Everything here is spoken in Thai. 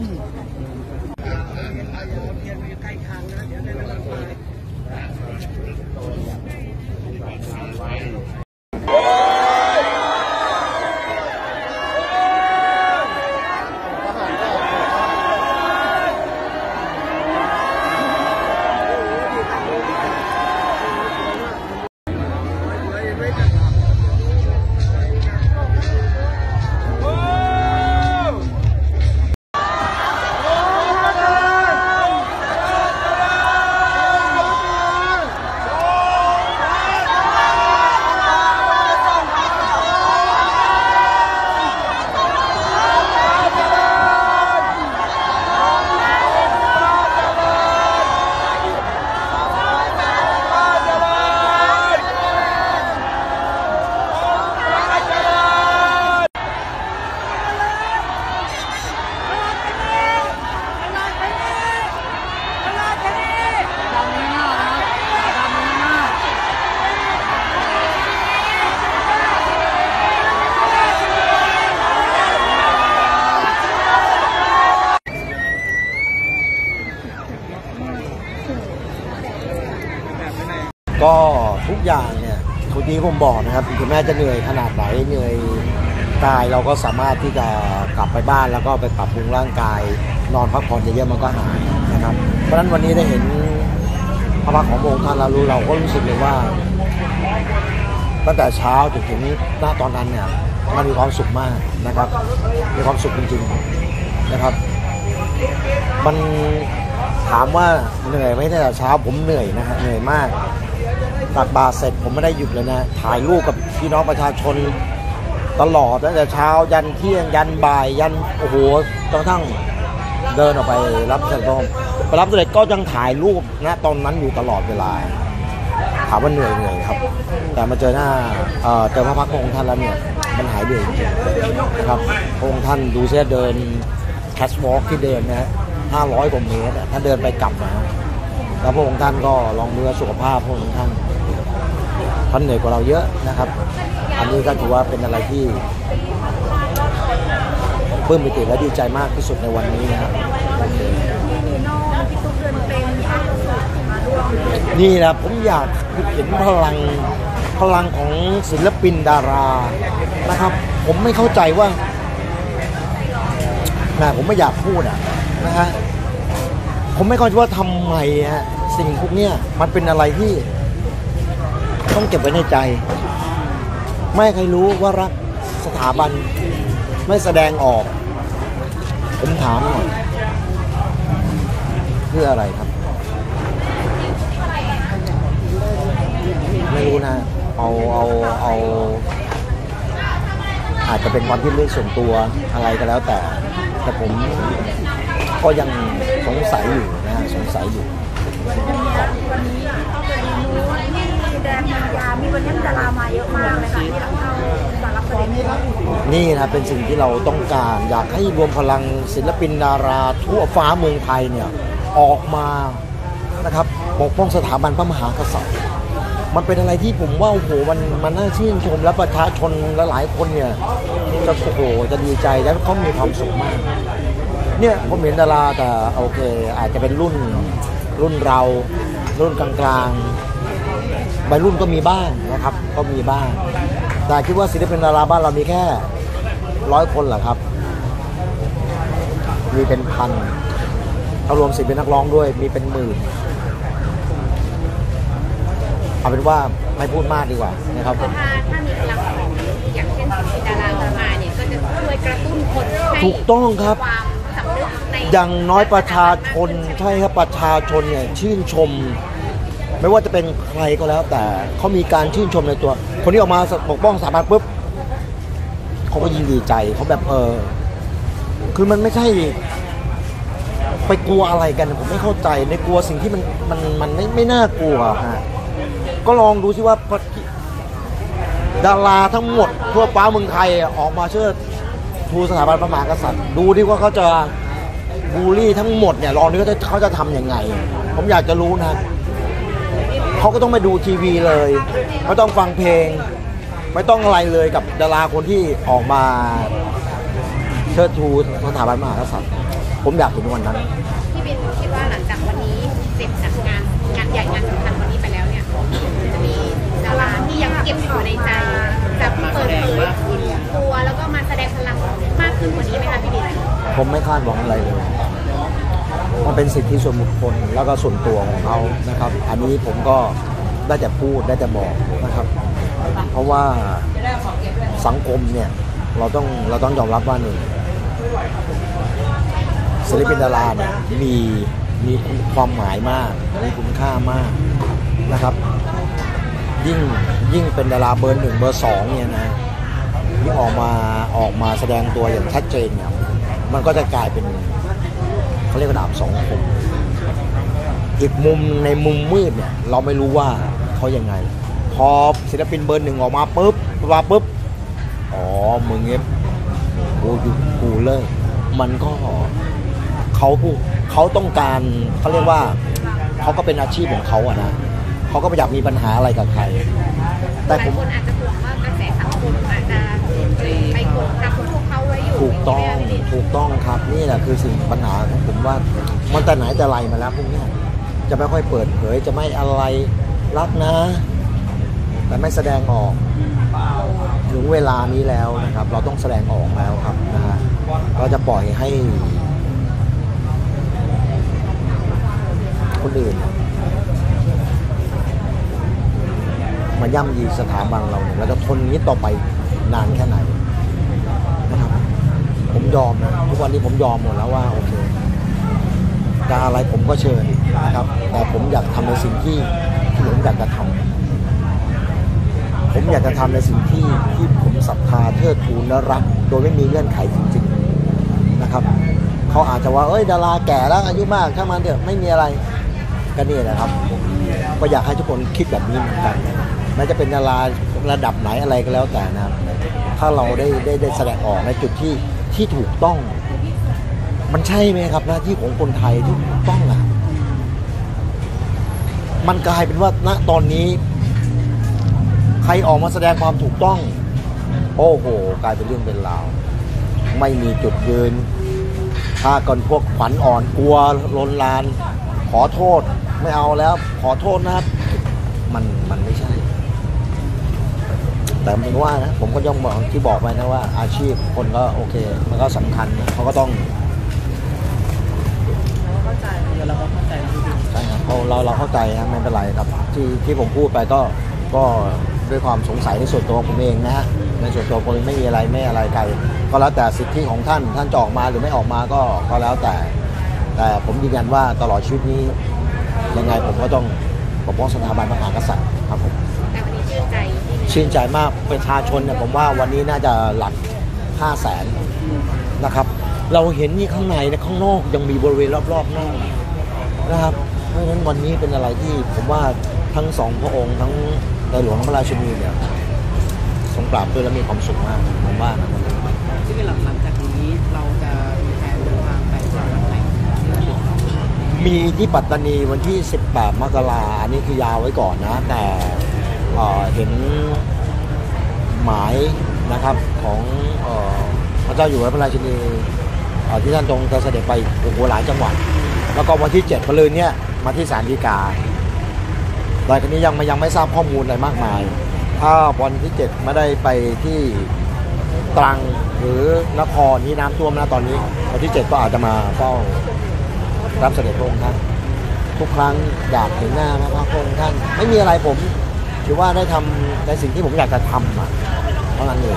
อายุเทียนไปใกล้ทางนะ กอย่างเนี่ยทุกทีผมบอกนะครับถึงแม้จะเหนื่อยขนาดไหนเหนื่อยกายเราก็สามารถที่จะกลับไปบ้านแล้วก็ไปปรับปรุงร่างกาย นอนพักผ่อนเยอะๆมันก็หายนะครับ เพราะฉะนั้นวันนี้ได้เห็นพระพักขององค์ท่านแล้วรู้เราก็รู้สึกเลยว่า ตั้งแต่เช้าจนถึงหน้าตอนนั้นเนี่ยมันมีความสุขมากนะครับ มีความสุขจริงๆนะครับ มันถามว่าเหนื่อยไหมตั้งแต่เช้าผมเหนื่อยนะฮะเหนื่อยมาก ตักบาตรเสร็จผมไม่ได้หยุดเลยนะ ถ่ายรูปกับพี่น้องประชาชนตลอดตั้งแต่เช้ายันเที่ยงยันบ่ายยันโอ้โหจนกระทั่งเดินออกไปรับเสด็จพ่อไปรับเสด็จก็ยังถ่ายรูปนะตอนนั้นอยู่ตลอดเวลาถามว่าเหนื่อยเหนื่อยครับ แต่มาเจอหน้าเจอพระพักตร์องค์ท่านแล้วเนี่ยมันหายเหนื่อยจริงๆนะครับองค์ท่านดูเสียเดินแคสวอล์กที่เดินนะฮะ500กว่าเมตรถ้าเดินไปกลับนะแล้วพระองค์ท่านก็ลองดูสุขภาพพระองค์ท่าน ท่านเหนื่อยกว่าเราเยอะนะครับ อันนี้ก็ถือว่าเป็นอะไรที่ปลื้มปิติและดีใจมากที่สุดในวันนี้นะครับนี่นะผมอยากเห็นพลังพลังของศิลปินดารานะครับ ผมไม่เข้าใจว่าแหมผมไม่อยากพูดอะนะฮะผมไม่เข้าใจว่าทำไมฮะสิ่งพวกนี้มันเป็นอะไรที่ ต้องเก็บไว้ในใจ ไม่ให้ใครรู้ว่ารักสถาบันไม่แสดงออก ผมถามหน่อยเพื่ออะไรครับ ไม่รู้นะ เอาเอาเอาอาจจะเป็นความคิดเรื่องส่วนตัวอะไรก็แล้วแต่ แต่ผมก็ยังสงสัยอยู่นะสงสัยอยู่ มีแดงมียามีวันนี้ดารามาเยอะมากเลยค่ะที่เข้าสารประเด็นนี้นี่นะเป็นสิ่งที่เราต้องการ อยากให้รวมพลังศิลปินดาราทั่วฟ้าเมืองไทยเนี่ยออกมานะครับปกป้องสถาบันพระมหากษัตริย์ มันเป็นอะไรที่ผมว่าโอ้โหมันมันน่าชื่นชมและประชาชนและหลายคนเนี่ยจะโอ้โหจะดีใจและเขามีความสุขมาก เนี่ยผมเห็นดาราแต่โอเค อาจจะเป็นรุ่นรุ่นเรารุ่นกลางๆ วัยรุ่นก็มีบ้างนะครับ ก็มีบ้าง แต่คิดว่าศิลปินดาราบ้านเรามีแค่ร้อยคนเหรอครับ มีเป็นพันถ้ารวมศิลปินนักร้องด้วยมีเป็นหมื่นเอาเป็นว่าไม่พูดมากดีกว่านะครับถ้าถ้ามีพลังของอย่างเช่นศิลปินดารามาเนี่ยก็จะช่วยกระตุ้นคนให้ถูกต้องครับความสำนึกในอย่างน้อยประชาชนใช่ครับประชาชนเนี่ยชื่นชม ไม่ว่าจะเป็นใครก็แล้ว แต่เขามีการชื่นชมในตัว คนที่ออกมาปกป้องสถาบันปุ๊บเขาก็ยินดีใจเขาแบบเออคือมันไม่ใช่ ไปกลัวอะไรกันผมไม่เข้าใจในกลัวสิ่งที่มันมันมันไม่ไม่น่ากลัวฮะก็ลองดูสิว่าดาราทั้งหมดทั่วฟ้าเมืองไทยออกมาเชิดชูสถาบันพระมหากษัตริย์ ดูดิว่าเขาจะบูลลี่ทั้งหมดเนี่ยลองดูเขาจะเขาจะทำยังไง ผมอยากจะรู้นะ เขาก็ต้องไปดูทีวีเลย ไม่ต้องฟังเพลง ไม่ต้องอะไรเลยกับดาราคนที่ออกมาเชิดชูสถาบันมหากษัตริย์ ผมอยากเห็นวันนั้น พี่บินคิดว่าหลังจากวันนี้เสร็จจากงานงานใหญ่งานสำคัญวันนี้ไปแล้วเนี่ยจะมีดาราที่ยังเก็บอยู่ในใจจะเปิดเผยตัวแล้วก็มาแสดงพลังมากขึ้นกว่านี้ไหมคะพี่บินผมไม่คาดหวังอะไรเลย มันเป็นสิทธิส่วนบุคคลแล้วก็ส่วนตัวของเขานะครับ อันนี้ผมก็ได้แต่พูดได้แต่บอกนะครับ เพราะว่าสังคมเนี่ยเราต้องเราต้องยอมรับว่าหนึ่งศิลปินดาราเนี่ยมีมีความหมายมากมีคุณค่ามากนะครับ ยิ่งยิ่งเป็นดาราเบอร์หนึ่งเบอร์สองเนี่ยนะที่ออกมาออกมาแสดงตัวอย่างชัดเจนเนี่ยมันก็จะกลายเป็น เขาเรียกว่าดาบสองคมอีกมุมในมุมมืดเนี่ยเราไม่รู้ว่าเขายังไง พอศิลปินเบอร์หนึ่งออกมาปุ๊บมาปุ๊บอ๋อมึงเงี้ยกูหยุดกูเลิกมันก็เขาผู้เขาต้องการเขาเรียกว่าเขาก็เป็นอาชีพของเขาอะนะเขาก็ไม่อยากมีปัญหาอะไรกับใคร แต่ผมคนอาจจะห่วงว่ากระแสสังคมอาจจะ ถูกต้องถูกต้องครับนี่แหละคือสิ่งปัญหาของผมว่ามันแต่ไหนแต่ไรมาแล้วพวกนี้จะไม่ค่อยเปิดเผยจะไม่อะไรรักนะ แต่ไม่แสดงออกถึงเวลานี้แล้วนะครับ เราต้องแสดงออกแล้วครับนะฮะเราจะปล่อยให้ คนอื่น มาย่ำยีสถาบันเราเนี่ยเราจะทนนี้ต่อไปนานแค่ไหน ยอมนะทุกวันนี้ผมยอมหมดแล้วว่าโอเคจะอะไรผมก็เชิญนะครับ แต่ผมอยากทำในสิ่งที่ที่ผมอยากจะทำผมอยากจะทำในสิ่งที่ที่ผมศรัทธาเทิดทูนและรัก โดยไม่มีเงื่อนไขจริงๆนะครับเขาอาจจะว่าเอ้ยดาราแก่แล้วอายุมากถ้ามันเถอะไม่มีอะไรก็นี่แหละครับก็อยากให้ทุกคนคิดแบบนี้เหมือนกันแม้จะเป็นดาราระดับไหนอะไรก็แล้วแต่นะถ้าเราได้ได้ได้แสดงออกในจุดที่ ที่ถูกต้อง มันใช่ไหมครับหน้าที่ของคนไทยที่ถูกต้องอะมันกลายเป็นว่าณตอนนี้ ใครออกมาแสดงความถูกต้อง โอ้โห กลายเป็นเรื่องเป็นราว ไม่มีจุดยืน ถ้าก่อนพวกขวัญอ่อนกลัวลนลาน ขอโทษไม่เอาแล้ว ขอโทษนะครับ มันมันไม่ใช่ แต่ผมว่านะผมก็ย่อมบอกที่บอกไปนะว่า อาชีพคนก็โอเค มันก็สำคัญนะเขาก็ต้องเข้าใจเราก็เข้าใจนะพี่ใช่ครับเราเราเราเข้าใจครับไม่เป็นไรครับที่ที่ผมพูดไปก็ก็ด้วยความสงสัยในส่วนตัวผมเองนะฮะในส่วนตัวผมเองไม่มีอะไรไม่อะไรใครก็แล้วแต่สิทธิของท่านท่านจะออกมาหรือไม่ออกมาก็ก็แล้วแต่ แต่ผมยืนยันว่าตลอดชีวิตนี้ยังไงผมก็ต้องปกป้องสถาบันพระมหากษัตริย์ครับผมแต่วันนี้ชื่นใจที่ ชื่นใจมากประชาชนเนี่ยผมว่าวันนี้น่าจะหลัก5 0 0แสนนะครับ เราเห็นนี่ข้างในนะข้างนอกยังมีบริเวณรอบๆนอกนะครับ เพราะฉะนั้นวันนี้เป็นอะไรที่ผมว่าทั้งสองพระองค์ทั้งในหลวงพระราชินีเนี่ยทรงปราบด้วยและมีความสุขมากผมว่านะวันนี้ซึ่งหลังหลังจากนี้เราจะมีแผนเดินทางไปจังหวัดไหนที่เราติดต่อมีที่ปัตตานีวันที่ 18 มกราอันนี้คือยาวไว้ก่อนนะแต่ เห็นหมายนะครับของพระเจ้าอยู่หัวพระราชินีที่ท่านทรงจะเสด็จไปโอ้โหหลายจังหวัด แล้วก็วันที่7พฤนเนี่ยมาที่ศาลฎีกาแต่ทีนี้ยังไม่ยังไม่ทราบข้อมูลอะไรมากมาย ถ้าวันที่7ไม่ได้ไปที่ตรังหรือนครที่น้ำท่วมนะตอนนี้วันที่ 7 ก็อาจจะมาเฝ้ารับเสด็จพระองค์ท่านทุกครั้งอยากเห็นหน้าพระพระองค์ท่าน ไม่มีอะไรผม รือว่าได้ทำในสิ่งที่ผมอยากจะทำอะเท่านั้นเอง